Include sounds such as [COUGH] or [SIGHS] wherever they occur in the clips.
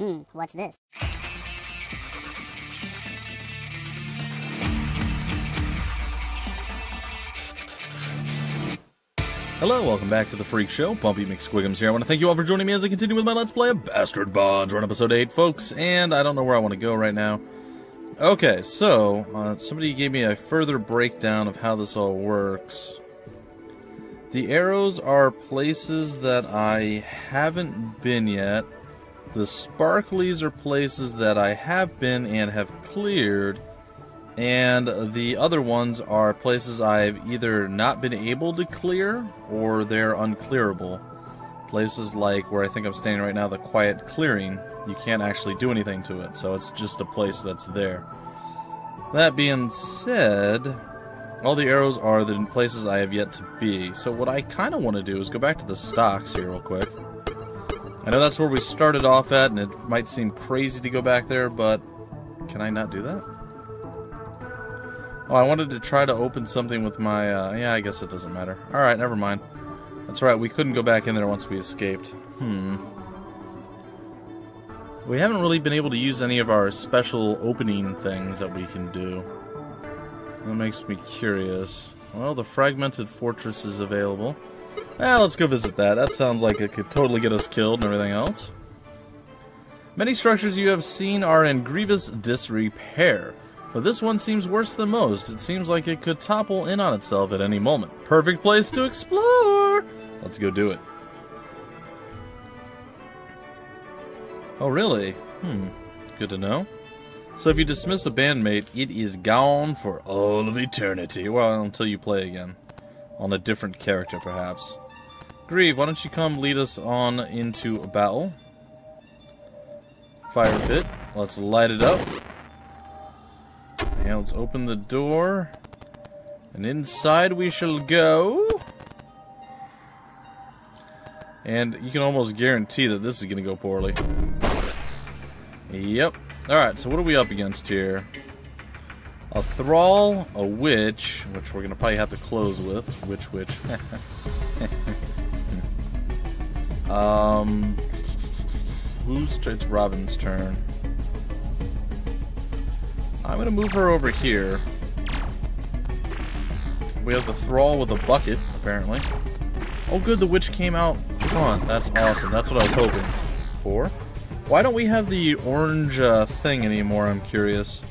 Hmm, what's this? Hello, welcome back to the Phreak Show. Bumpy McSquigums here. I want to thank you all for joining me as I continue with my Let's Play of Bastard Bonds. We're on episode 8, folks, and I don't know where I want to go right now. Okay, so, uh, somebody gave me a further breakdown of how this all works. The arrows are places that I haven't been yet. The sparklies are places that I have been and have cleared and the other ones are places I've either not been able to clear or they're unclearable. Places like where I think I'm standing right now, the Quiet Clearing, you can't actually do anything to it, so it's just a place that's there. That being said, all the arrows are the places I have yet to be, so what I kind of want to do is go back to the stocks here real quick. I know that's where we started off at, and it might seem crazy to go back there, but can I not do that? Oh, I wanted to try to open something with my, uh, yeah, I guess it doesn't matter. Alright, never mind. That's right, we couldn't go back in there once we escaped. Hmm. We haven't really been able to use any of our special opening things that we can do. That makes me curious. Well, the Fragmented Fortress is available. Eh, let's go visit that. That sounds like it could totally get us killed and everything else. Many structures you have seen are in grievous disrepair. But this one seems worse than most. It seems like it could topple in on itself at any moment. Perfect place to explore! Let's go do it. Oh, really? Hmm. Good to know. So if you dismiss a bandmate, it is gone for all of eternity. Well, until you play again. On a different character, perhaps. Grieve, why don't you come lead us on into a battle? Fire pit. Let's light it up. And let's open the door. And inside we shall go. And you can almost guarantee that this is going to go poorly. Yep. Alright, so what are we up against here? A thrall, a witch, which we're going to probably have to close with. Witch, witch. [LAUGHS] um, who's, it's Robin's turn. I'm to move her over here. We have the Thrall with a bucket, apparently. Oh good, the witch came out. Come on, that's awesome. That's what I was hoping for. Why don't we have the orange uh, thing anymore, I'm curious.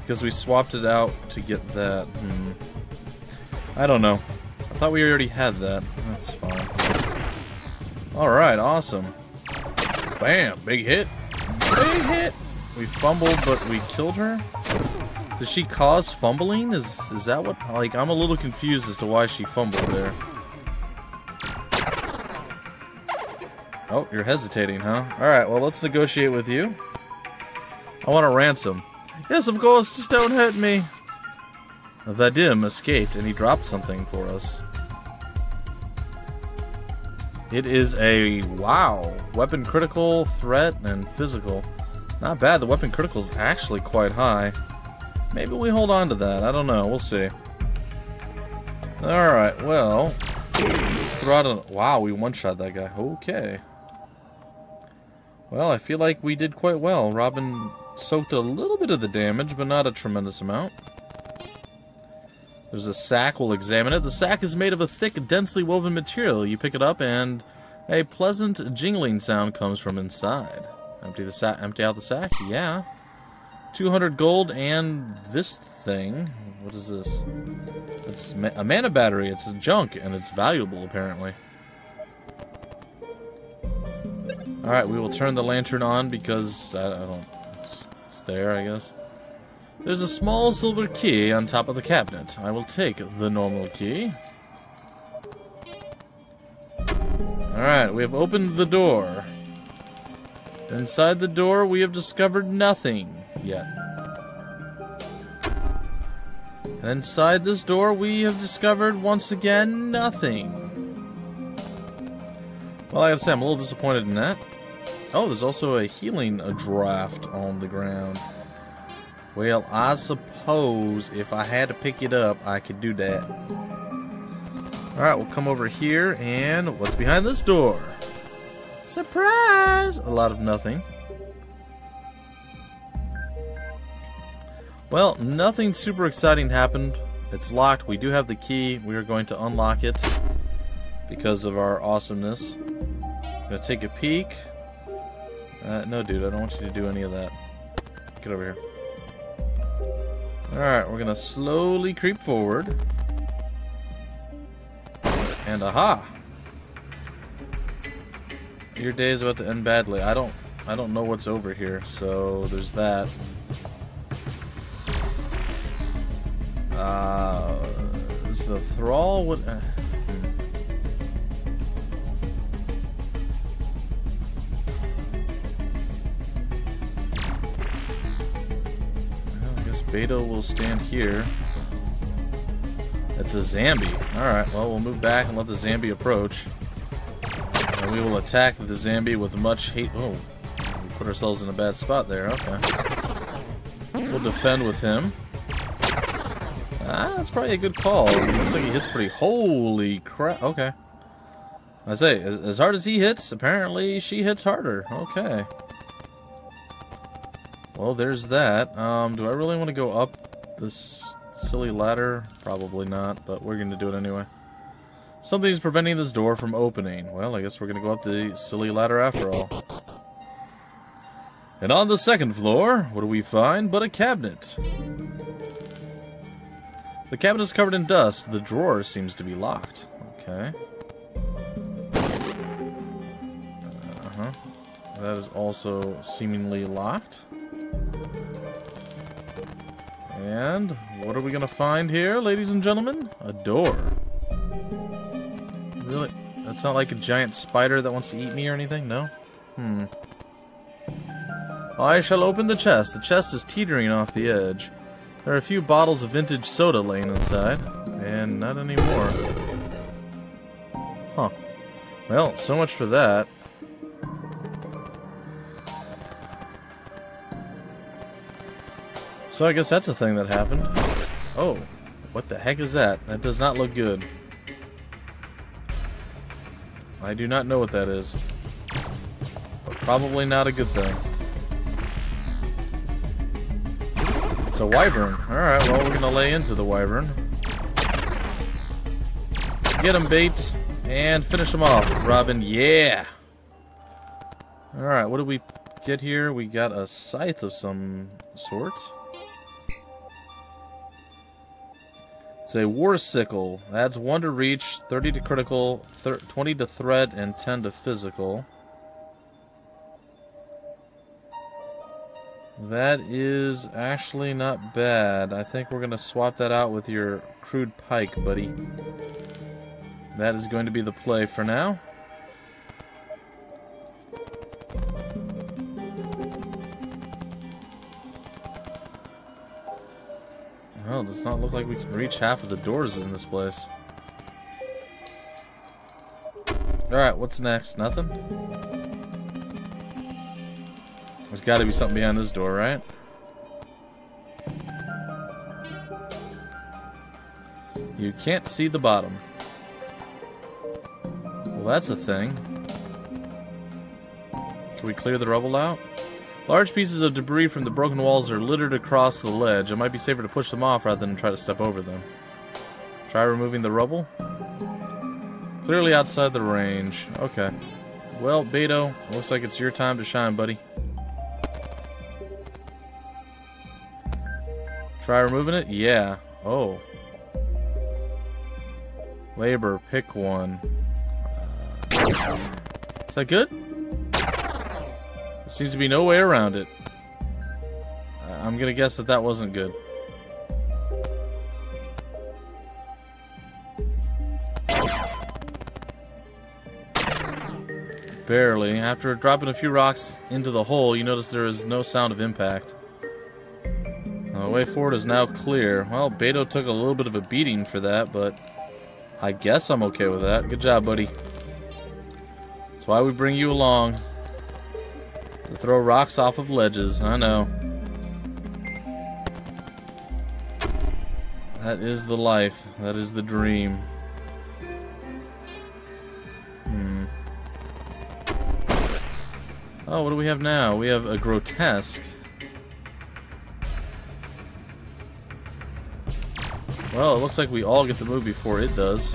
Because we swapped it out to get that. Hmm. I don't know. I thought we already had that. That's fine. Alright, awesome. Bam, big hit. Big hit! We fumbled, but we killed her? Did she cause fumbling? Is is that what... Like, I'm a little confused as to why she fumbled there. Oh, you're hesitating, huh? Alright, well, let's negotiate with you. I want a ransom. Yes, of course, just don't hurt me. Vadim escaped, and he dropped something for us. It is a... Wow. Weapon critical, threat, and physical. Not bad, the weapon critical is actually quite high. Maybe we hold on to that, I don't know, we'll see. Alright, well... Wow, we one-shot that guy. Okay. Well, I feel like we did quite well. Robin soaked a little bit of the damage, but not a tremendous amount. There's a sack, we'll examine it. The sack is made of a thick, densely woven material. You pick it up and a pleasant jingling sound comes from inside. Empty the sack. Empty out the sack. Yeah. 200 gold and this thing. What is this? It's a mana battery. It's junk and it's valuable apparently. All right, we will turn the lantern on because I, I don't. It's, it's there, I guess. There's a small silver key on top of the cabinet. I will take the normal key. Alright, we have opened the door. Inside the door, we have discovered nothing yet. And inside this door, we have discovered once again nothing. Well, I gotta say, I'm a little disappointed in that. Oh, there's also a healing a draft on the ground. Well, I suppose if I had to pick it up, I could do that. Alright, we'll come over here, and what's behind this door? Surprise! A lot of nothing. Well, nothing super exciting happened. It's locked. We do have the key. We are going to unlock it because of our awesomeness. I'm gonna take a peek. Uh, no, dude, I don't want you to do any of that. Get over here. Alright, we're gonna slowly creep forward. And aha! Your day is about to end badly. I don't I don't know what's over here, so there's that. Uh, is the thrall would. Beto will stand here. It's a Zambi. Alright, well, we'll move back and let the Zambi approach. And we will attack the Zambi with much hate. Oh, we put ourselves in a bad spot there. Okay. We'll defend with him. Ah, that's probably a good call. Looks like he hits pretty. Holy crap. Okay. I say, as hard as he hits, apparently she hits harder. Okay. Well, there's that. Um, do I really want to go up this silly ladder? Probably not, but we're going to do it anyway. Something's preventing this door from opening. Well, I guess we're going to go up the silly ladder after all. And on the second floor, what do we find but a cabinet? The cabinet is covered in dust. The drawer seems to be locked. Okay. Uh-huh. That is also seemingly locked. And what are we to find here, ladies and gentlemen? A door. Really? That's not like a giant spider that wants to eat me or anything? No? Hmm. I shall open the chest. The chest is teetering off the edge. There are a few bottles of vintage soda laying inside, and not anymore. Huh. Well, so much for that. So I guess that's a thing that happened. Oh, what the heck is that? That does not look good. I do not know what that is. But probably not a good thing. It's a wyvern. Alright, well, we're gonna lay into the wyvern. Get him, Bates. And finish him off, Robin. Yeah! Alright, what did we get here? We got a scythe of some sort. It's a war sickle. Adds 1 to reach, 30 to critical, 20 to threat, and 10 to physical. That is actually not bad. I think we're going to swap that out with your crude pike, buddy. That is going to be the play for now. Does not look like we can reach half of the doors in this place. Alright, what's next? Nothing? There's got to be something behind this door, right? You can't see the bottom. Well, that's a thing. Can we clear the rubble out? Large pieces of debris from the broken walls are littered across the ledge. It might be safer to push them off rather than try to step over them. Try removing the rubble. Clearly outside the range. Okay. Well, Beto, looks like it's your time to shine, buddy. Try removing it? Yeah. Oh. Labor, pick one. Uh, is that good? There seems to be no way around it. I'm gonna guess that that wasn't good. Barely. After dropping a few rocks into the hole, you notice there is no sound of impact. The way forward is now clear. Well, Beto took a little bit of a beating for that, but I guess I'm okay with that. Good job, buddy. That's why we bring you along. To throw rocks off of ledges. I know. That is the life. That is the dream. Hmm. Oh, what do we have now? We have a grotesque. Well, it looks like we all get to move before it does.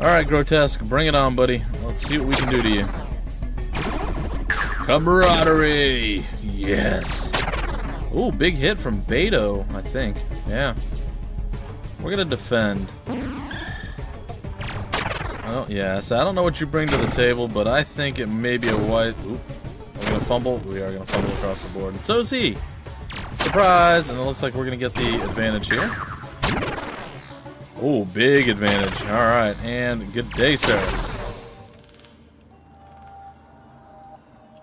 Alright, Grotesque, bring it on, buddy. Let's see what we can do to you. Camaraderie! Yes! Ooh, big hit from Beto, I think. Yeah. We're gonna defend. Oh, yeah, so I don't know what you bring to the table, but I think it may be a white... Oop. We're gonna fumble? We are gonna fumble across the board. And so is he! Surprise! And it looks like we're gonna get the advantage here. Oh, big advantage. Alright, and good day, sir.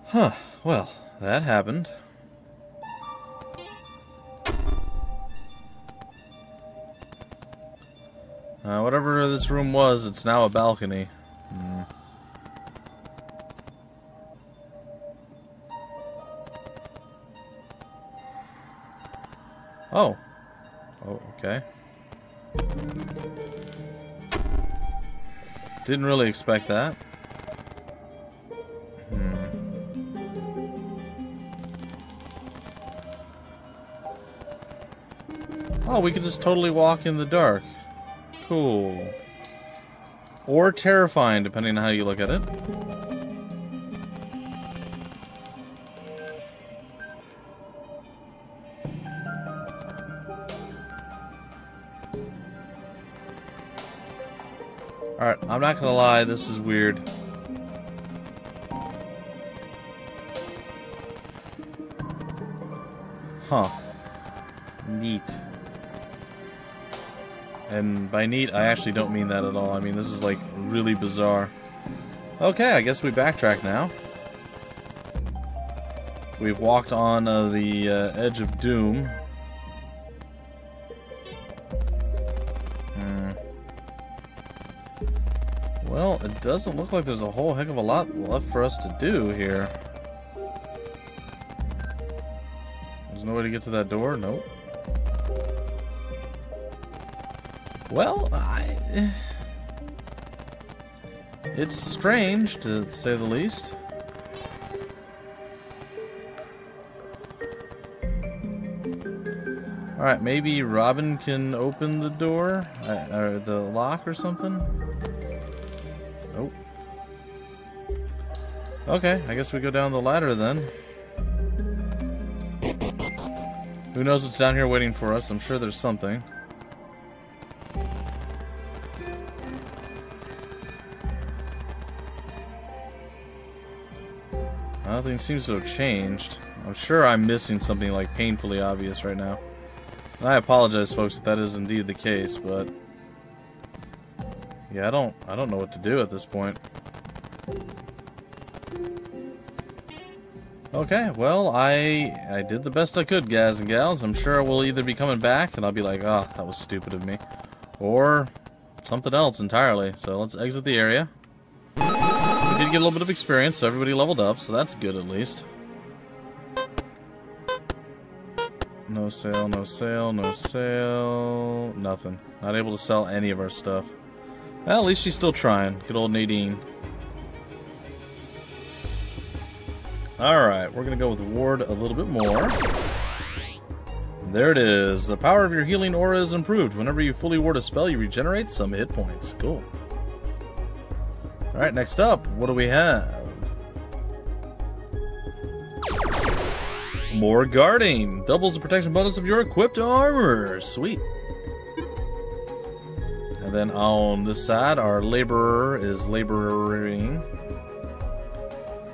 Huh, well, that happened. Uh, whatever this room was, it's now a balcony. Hmm. Oh. Oh, okay. Didn't really expect that. Hmm. Oh, we could just totally walk in the dark. Cool. Or terrifying, depending on how you look at it. Alright, I'm not gonna lie, this is weird. Huh. Neat. And by neat, I actually don't mean that at all. I mean, this is like really bizarre. Okay, I guess we backtrack now. We've walked on uh, the uh, edge of doom. Doesn't look like there's a whole heck of a lot left for us to do here. There's no way to get to that door? Nope. Well, I... [SIGHS] It's strange, to say the least. Alright, maybe Robin can open the door? Uh, or the lock or something? Okay, I guess we go down the ladder then. Who knows what's down here waiting for us? I'm sure there's something. Nothing seems to have changed. I'm sure I'm missing something like painfully obvious right now. And I apologize, folks, if that is indeed the case, but yeah, I don't, I don't know what to do at this point. Okay, well, I I did the best I could, guys and gals. I'm sure we'll either be coming back, and I'll be like, oh, that was stupid of me, or something else entirely. So let's exit the area. We did get a little bit of experience, so everybody leveled up, so that's good at least. No sale, no sale, no sale, nothing. Not able to sell any of our stuff. Well, at least she's still trying. Good old Nadine. Alright, we're going to go with Ward a little bit more. There it is. The power of your healing aura is improved. Whenever you fully ward a spell, you regenerate some hit points. Cool. Alright, next up, what do we have? More guarding. Doubles the protection bonus of your equipped armor. Sweet. And then on this side, our laborer is laboring.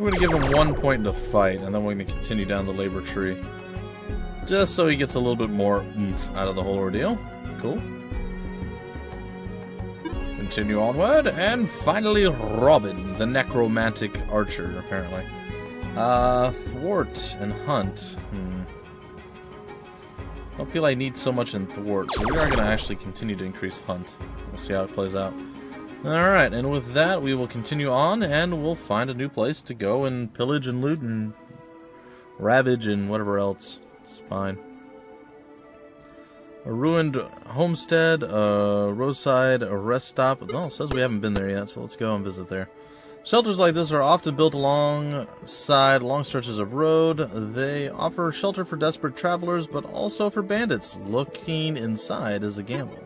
We're going to give him one point to fight, and then we're going to continue down the labor tree. Just so he gets a little bit more oomph out of the whole ordeal. Cool. Continue onward, and finally Robin, the necromantic archer, apparently. Uh, thwart and hunt. Hmm. I don't feel I need so much in thwart, so we are going to actually continue to increase hunt. We'll see how it plays out. Alright, and with that, we will continue on, and we'll find a new place to go and pillage and loot and ravage and whatever else. It's fine. A ruined homestead, a roadside a rest stop. It says we haven't been there yet, so let's go and visit there. Shelters like this are often built alongside long stretches of road. They offer shelter for desperate travelers, but also for bandits. Looking inside is a gamble.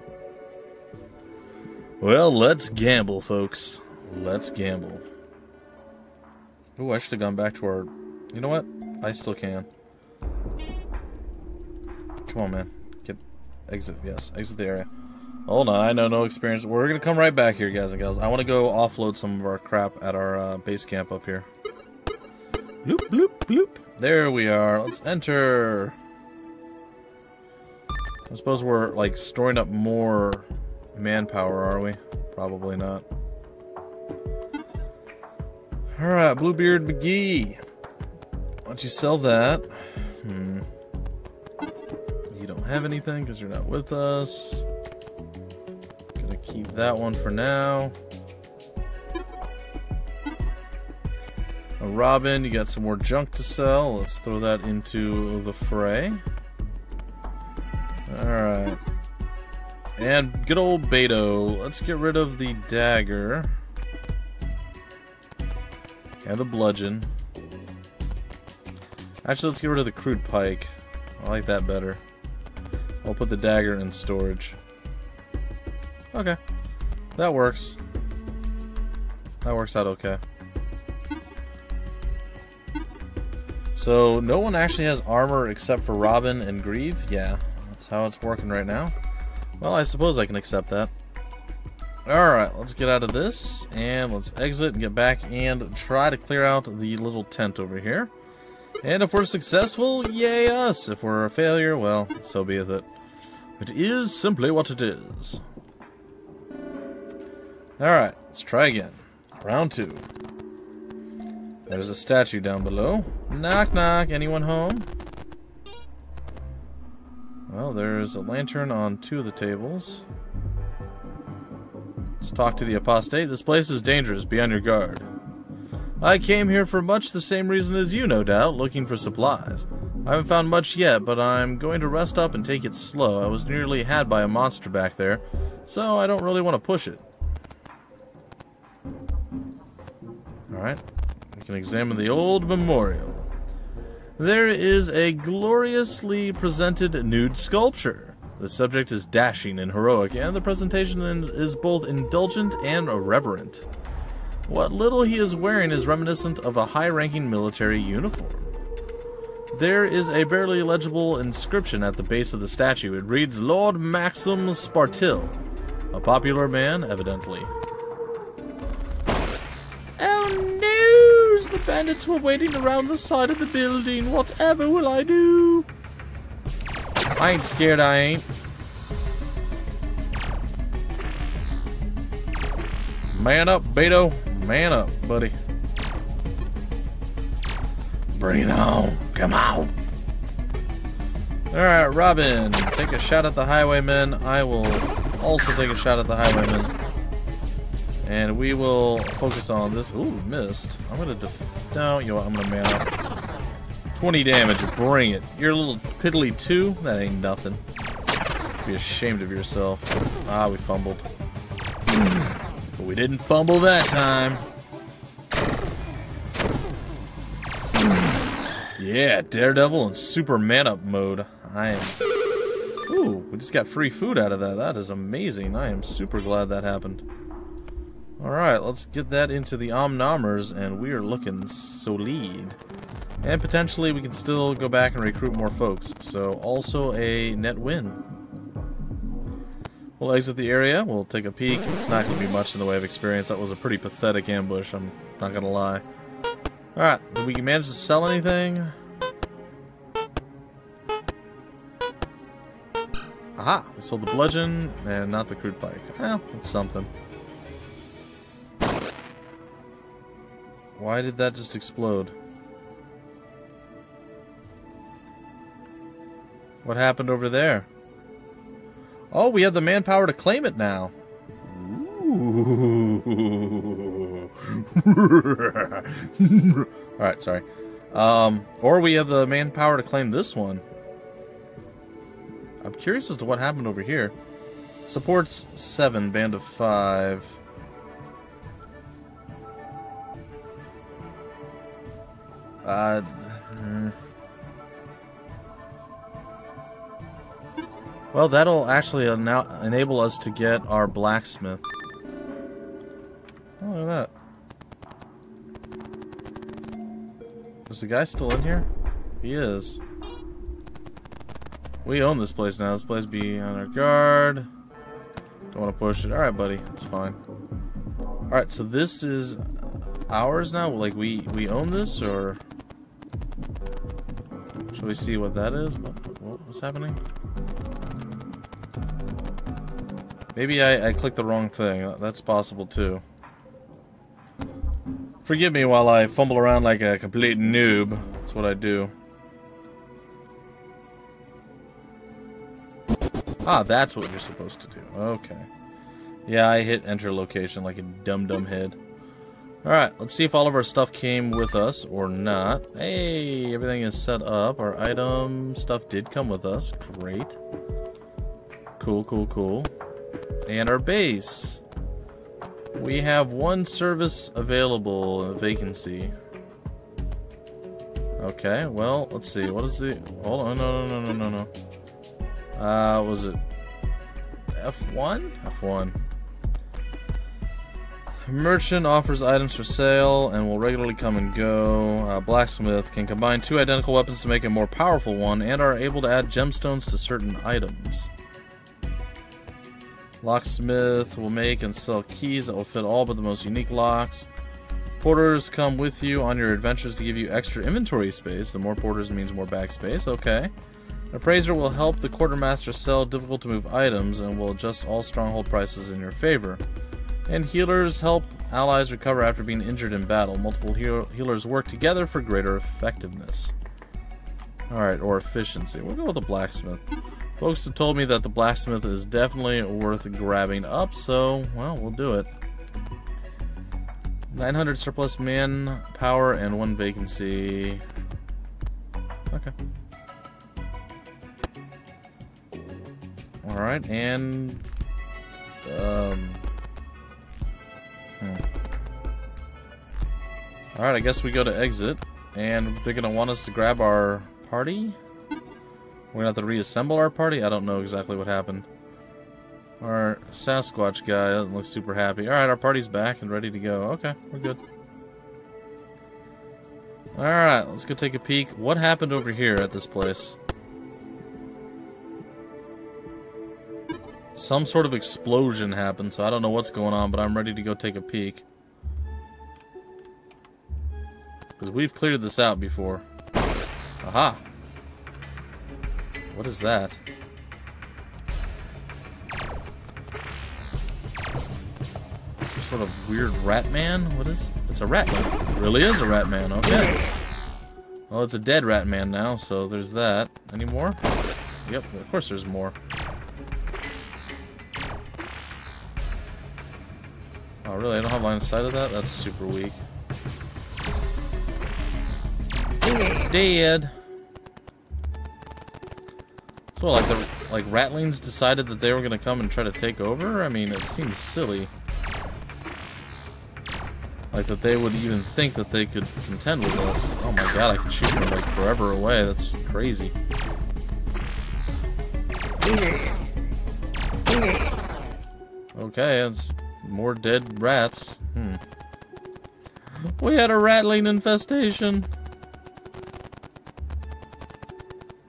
Well, let's gamble, folks. Let's gamble. Oh, I should have gone back to our... You know what? I still can. Come on, man. Get... Exit, yes. Exit the area. Hold on, I know no experience. We're gonna come right back here, guys and gals. I want to go offload some of our crap at our uh, base camp up here. Bloop, bloop, bloop. There we are. Let's enter. I suppose we're, like, storing up more manpower, are we? Probably not. Alright, Bluebeard McGee. Why don't you sell that? Hmm. You don't have anything because you're not with us. Gonna keep that one for now. Robin, you got some more junk to sell. Let's throw that into the fray. Alright. And good old Beto. Let's get rid of the dagger. And the bludgeon. Actually, let's get rid of the crude pike. I like that better. I'll put the dagger in storage. Okay. That works. That works out okay. So, no one actually has armor except for Robin and Grieve? Yeah, that's how it's working right now. Well, I suppose I can accept that. Alright, let's get out of this, and let's exit and get back and try to clear out the little tent over here. And if we're successful, yay us! If we're a failure, well, so be it. It is simply what it is. Alright, let's try again. Round two. There's a statue down below. Knock knock, anyone home? Well, there's a lantern on two of the tables. Let's talk to the apostate. This place is dangerous. Be on your guard. I came here for much the same reason as you, no doubt, looking for supplies. I haven't found much yet, but I'm going to rest up and take it slow. I was nearly had by a monster back there, so I don't really want to push it. Alright, we can examine the old memorial. There is a gloriously presented nude sculpture. The subject is dashing and heroic, and the presentation is both indulgent and irreverent. What little he is wearing is reminiscent of a high-ranking military uniform. There is a barely legible inscription at the base of the statue. It reads, Lord Maxim Spartil. A popular man, evidently. The bandits were waiting around the side of the building. Whatever will I do? I ain't scared, I ain't. Man up, Beto. Man up, buddy. Bring it on. Come on. Alright, Robin. Take a shot at the highwaymen. I will also take a shot at the highwaymen. And we will focus on this. Ooh, missed. I'm gonna def no, you know what, I'm gonna man up. 20 damage, bring it. You're a little piddly too? That ain't nothing. Be ashamed of yourself. Ah, we fumbled. but we didn't fumble that time. yeah, Daredevil and Super Man Up mode. I am... Ooh, we just got free food out of that. That is amazing. I am super glad that happened. Alright, let's get that into the Omnomers, and we are looking solid. And potentially we can still go back and recruit more folks, so also a net win. We'll exit the area, we'll take a peek. It's not going to be much in the way of experience. That was a pretty pathetic ambush, I'm not going to lie. Alright, did we manage to sell anything? Aha! We sold the bludgeon, and not the crude pike. Well, it's something. Why did that just explode? What happened over there? Oh, we have the manpower to claim it now. [LAUGHS] Alright, sorry. Um, or we have the manpower to claim this one. I'm curious as to what happened over here. Supports 7, band of 5. Uh, well, that'll actually enable us to get our blacksmith. Oh, look at that. Is the guy still in here? He is. We own this place now. This place be on our guard. Don't want to push it. Alright, buddy. It's fine. Alright, so this is ours now? Like, we, we own this, or... Should we see what that is? What, what, what's happening? Maybe I, I clicked the wrong thing. That's possible, too. Forgive me while I fumble around like a complete noob. That's what I do. Ah, that's what you're supposed to do. Okay. Yeah, I hit enter location like a dumb-dumb head. Alright, let's see if all of our stuff came with us or not. Hey, everything is set up. Our item stuff did come with us. Great. Cool, cool, cool. And our base. We have one service available, vacancy. Okay, well, let's see. What is the... Hold on, no, no, no, no, no, no. Uh, was it F1? F1. Merchant offers items for sale and will regularly come and go. Uh, blacksmith can combine two identical weapons to make a more powerful one and are able to add gemstones to certain items. Locksmith will make and sell keys that will fit all but the most unique locks. Porters come with you on your adventures to give you extra inventory space. The more porters means more bag space. Okay. Appraiser will help the quartermaster sell difficult to move items and will adjust all stronghold prices in your favor. And healers help allies recover after being injured in battle. Multiple heal healers work together for greater effectiveness. Alright, or efficiency. We'll go with the blacksmith. Folks have told me that the blacksmith is definitely worth grabbing up, so, well, we'll do it. 900 surplus manpower and one vacancy. Okay. Alright, and... Um... Alright, I guess we go to exit. And they're gonna want us to grab our party? We're gonna have to reassemble our party? I don't know exactly what happened. Our Sasquatch guy doesn't look super happy. Alright, our party's back and ready to go. Okay, we're good. Alright, let's go take a peek. What happened over here at this place? Some sort of explosion happened, so I don't know what's going on, but I'm ready to go take a peek. Because we've cleared this out before. Aha! What is that? Some sort of weird rat man? What is... It's a rat man. It really is a rat man, okay. Well, it's a dead rat man now, so there's that. Any more? Yep, of course there's more. Oh, really? I don't have line of sight of that? That's super weak. Dead. So, like, the like Ratlings decided that they were gonna come and try to take over? I mean, it seems silly. Like, that they would even think that they could contend with us. Oh my god, I can shoot them, like, forever away. That's crazy. Okay, it's more dead rats. Hmm. We had a ratling infestation.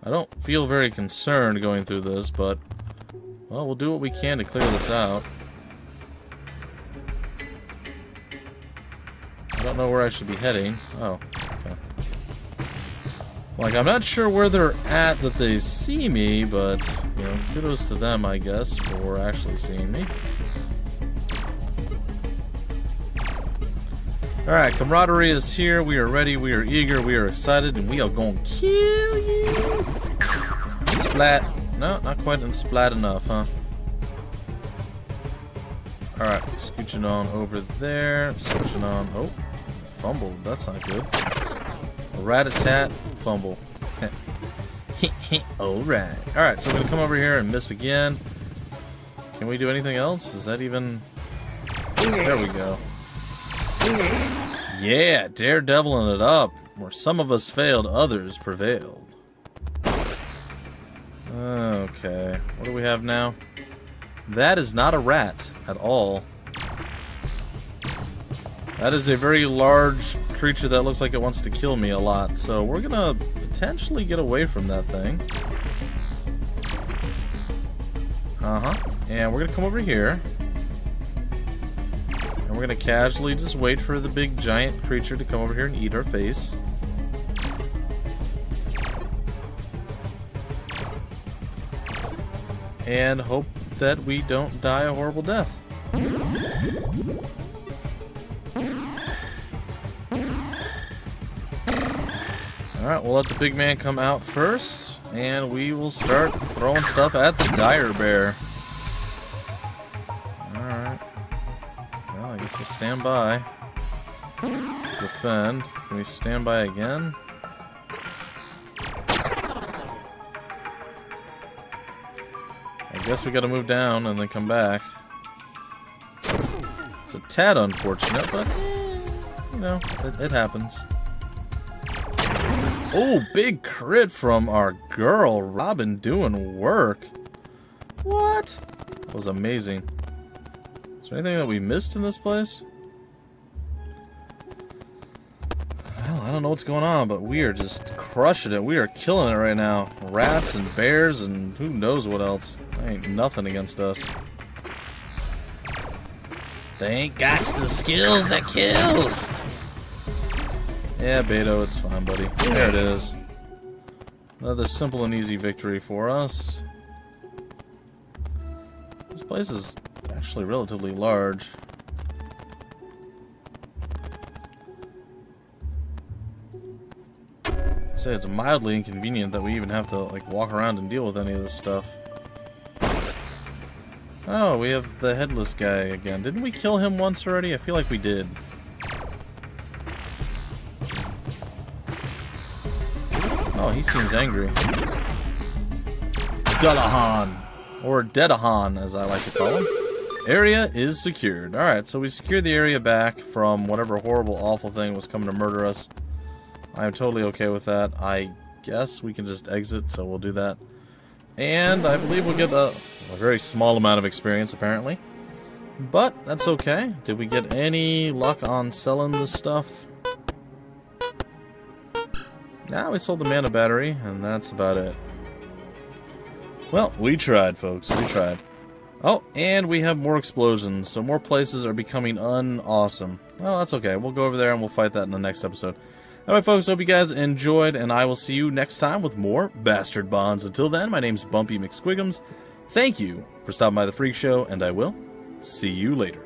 I don't feel very concerned going through this, but... Well, we'll do what we can to clear this out. I don't know where I should be heading. Oh, okay. Like, I'm not sure where they're at that they see me, but, you know, kudos to them, I guess, for actually seeing me. Alright, camaraderie is here. We are ready. We are eager. We are excited. And we are to kill you. Splat. No, not quite splat enough, huh? Alright, scooching on over there. Scooching on. Oh, fumble. That's not good. A rat-a-tat, fumble. [LAUGHS] Alright. Alright, so we're gonna come over here and miss again. Can we do anything else? Is that even... There we go. Yeah, daredeviling it up. Where some of us failed, others prevailed. Okay, what do we have now? That is not a rat at all. That is a very large creature that looks like it wants to kill me a lot, so we're gonna potentially get away from that thing. Uh-huh. And we're gonna come over here. And we're gonna casually just wait for the big giant creature to come over here and eat our face. And hope that we don't die a horrible death. Alright, we'll let the big man come out first, and we will start throwing stuff at the dire bear. Stand by. Defend. Can we stand by again? I guess we gotta move down and then come back. It's a tad unfortunate, but, you know, it, it happens. Oh, big crit from our girl, Robin, doing work. What? That was amazing. Is there anything that we missed in this place? Well, I don't know what's going on, but we are just crushing it. We are killing it right now. Rats and bears and who knows what else. Ain't nothing against us. They ain't got the skills that kills. Yeah, Beto, it's fine, buddy. There it is. Another simple and easy victory for us. This place is actually relatively large. I'd say it's mildly inconvenient that we even have to like walk around and deal with any of this stuff. Oh, we have the headless guy again. Didn't we kill him once already? I feel like we did. Oh, he seems angry. Dullahan! Or Dedahan, as I like to call him. Area is secured. Alright, so we secured the area back from whatever horrible, awful thing was coming to murder us. I am totally okay with that. I guess we can just exit, so we'll do that. And I believe we'll get a, a very small amount of experience, apparently. But, that's okay. Did we get any luck on selling this stuff? Now we sold the mana battery, and that's about it. Well, we tried, folks. We tried. Oh, and we have more explosions, so more places are becoming unawesome. Well, that's okay. We'll go over there and we'll fight that in the next episode. Alright, folks, hope you guys enjoyed, and I will see you next time with more Bastard Bonds. Until then, my name's Bumpy McSquigums. Thank you for stopping by the Phreak Show, and I will see you later.